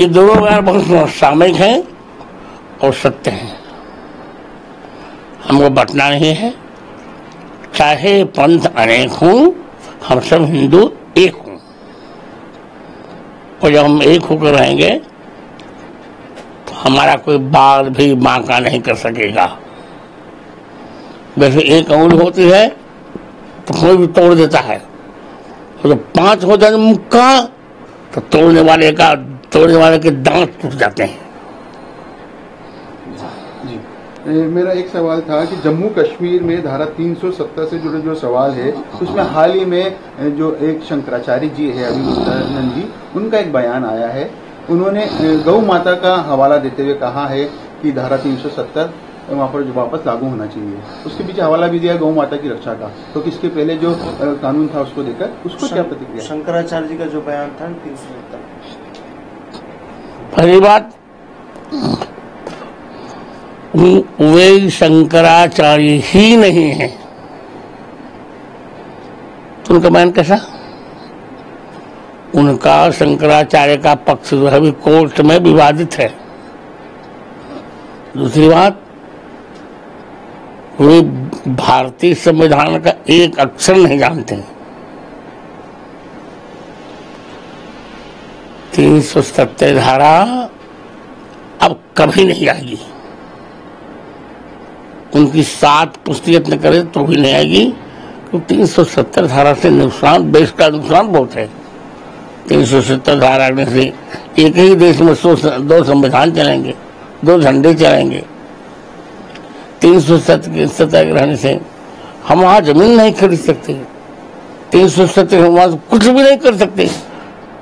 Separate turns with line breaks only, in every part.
ये दोनों बयान बहुत सामयिक हैं और सत्य हैं। हमको बटना नहीं है। चाहे पंथ अनेक हों, हम सब हिंदू एक हों। और जब हम एक होकर रहेंगे तो हमारा कोई बाल भी बांका नहीं कर सकेगा। वैसे एक अंगुल होती है तो कोई भी तोड़ देता है। जब पाँच हो जाए मुक्का तो तोड़ने वाले का तोड़ने वाले के दांत टूट जाते हैं।
मेरा एक सवाल था कि जम्मू कश्मीर में धारा 370 से जुड़े जो सवाल है उसमें हाल ही में जो एक शंकराचार्य जी है अभी अभिनंदन जी उनका एक बयान आया है। उन्होंने गौ माता का हवाला देते हुए कहा है कि धारा 370 वहाँ पर जो वापस लागू होना चाहिए। उसके पीछे हवाला भी दिया गौ माता की रक्षा का। तो किसके पहले जो कानून था उसको देकर उसको क्या प्रतिक्रिया?
शंकराचार्य जी का जो बयान था तीन सौ सत्तर।
पहली बात, वे शंकराचार्य ही नहीं है। तो उनका बयान कैसा? उनका शंकराचार्य का पक्ष जो है कोर्ट में विवादित है। दूसरी बात वे भारतीय संविधान का एक अक्षर नहीं जानते। हैं तीन सौ सत्तर धारा अब कभी नहीं आएगी। उनकी सात पुष्टि यत्न करे तो भी नहीं आएगी। क्योंकि तीन सौ सत्तर धारा से नुकसान, देश का नुकसान बहुत है। तीन सौ सत्तर धारा में से एक ही देश में दो संविधान चलेंगे दो झंडे चलेंगे तीन सौ सत्तर रहने से हम वहाँ ज़मीन नहीं खरीद सकते। तीन सौ सत्तर हम कुछ भी नहीं कर सकते।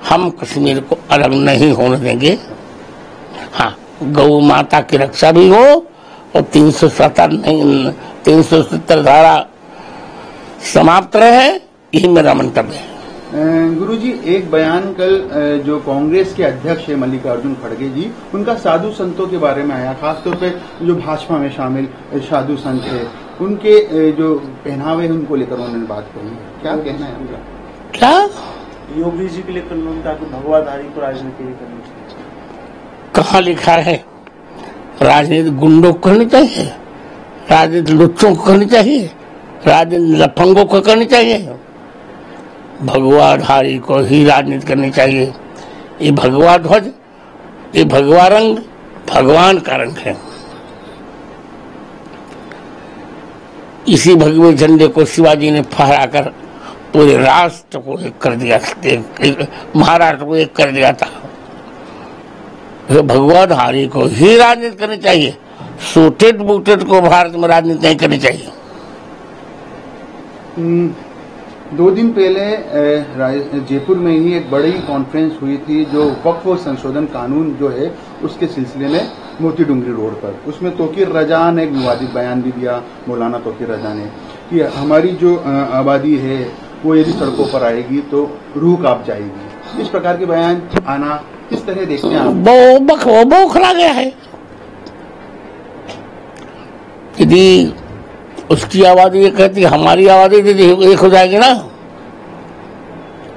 हम कश्मीर को अलग नहीं होने देंगे। हाँ गौ माता की रक्षा भी हो और तीन सौ सत्तर नहीं तीन सौ सत्तर धारा समाप्त रहे यही मेरा मंतव्य है।
गुरु जी एक बयान कल जो कांग्रेस के अध्यक्ष है मल्लिकार्जुन खड़गे जी उनका साधु संतों के बारे में आया खासतौर पे जो भाजपा में शामिल साधु संत है। उनके जो पहनावे हैं उनको लेकर उन्होंने बात कही क्या कहना है उनका?
क्या?
योगी जी के लिए उन्होंने कहा कि भगवाधारी को राजनीति नहीं करनी चाहिए।
कहाँ लिखा है? राजनीति गुंडों को करनी चाहिए, राजनीति लुच्चों को करनी चाहिए, राजनीति लफंगों को करनी चाहिए। भगवाधारी को ही राजनीति करनी चाहिए। ये भगवा ध्वज, ये भगवा रंग, भगवान का रंग है। इसी भगवे झंडे को शिवाजी ने फहराकर पूरे राष्ट्र को एक कर दिया महाराष्ट्र को एक कर दिया था। तो भगवाधारी को ही राजनीति करनी चाहिए सूटेड बूटेड को भारत में राजनीति नहीं करनी चाहिए।
हम्म, दो दिन पहले जयपुर में ही एक बड़ी कॉन्फ्रेंस हुई थी जो वक्फ संशोधन कानून जो है उसके सिलसिले में मोती डूंगरी रोड पर। उसमें तोकीर रजा ने एक विवादित बयान भी दिया मौलाना तोकीर रजा ने कि हमारी जो आबादी है वो यदि सड़कों पर आएगी तो रूह काँप जाएगी। इस प्रकार के बयान आना किस तरह देखते हैं आप?
वो बौखला गया है। यदि उसकी आबादी ये कहती हमारी आबादी यदि एक हो जाएगी ना?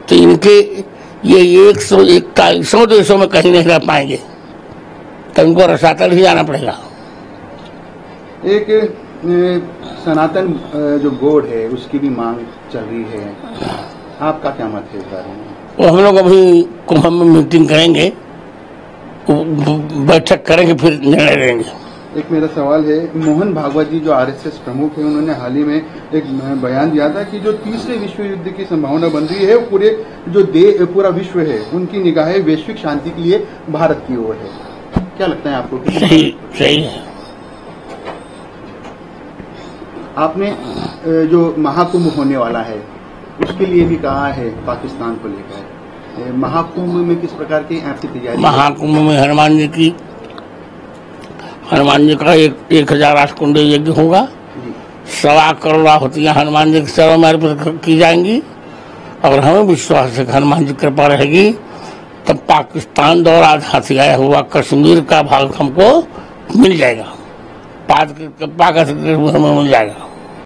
तो इनके ये एक सौ इक्कीसों देशों में कहीं नहीं रह पाएँगे। तो इनको रसातल ही जाना पड़ेगा।
एक सनातन जो बोर्ड है उसकी भी मांग चल रही है। आपका क्या मत है इस बारे में?
वो हम लोग अभी कुंभ में मीटिंग करेंगे। बैठक करेंगे फिर निर्णय लेंगे।
एक मेरा सवाल है मोहन भागवत जी जो आरएसएस प्रमुख है उन्होंने हाल ही में एक बयान दिया था कि जो तीसरे विश्व युद्ध की संभावना बन रही है वो पूरे जो दे पूरा विश्व है उनकी निगाहें वैश्विक शांति के लिए भारत की ओर है। क्या लगता है आपको?
सही सही है।
आपने जो महाकुंभ होने वाला है उसके लिए भी कहा है पाकिस्तान को लेकर। महाकुंभ में किस प्रकार की आपकी तैयारी
महाकुंभ में हनुमान जी की हनुमान जी का एक एक हज़ार आठ कुंड यज्ञ होगा। सवा करोड़ आहुतियाँ हनुमान जी की सेवा में अर्पित की जाएँगी। और हमें विश्वास है हनुमान जी कृपा रहेगी तब पाकिस्तान द्वारा हाथी आया हुआ कश्मीर का भाग हमको मिल जाएगा। पाक हमें मिल जाएगा।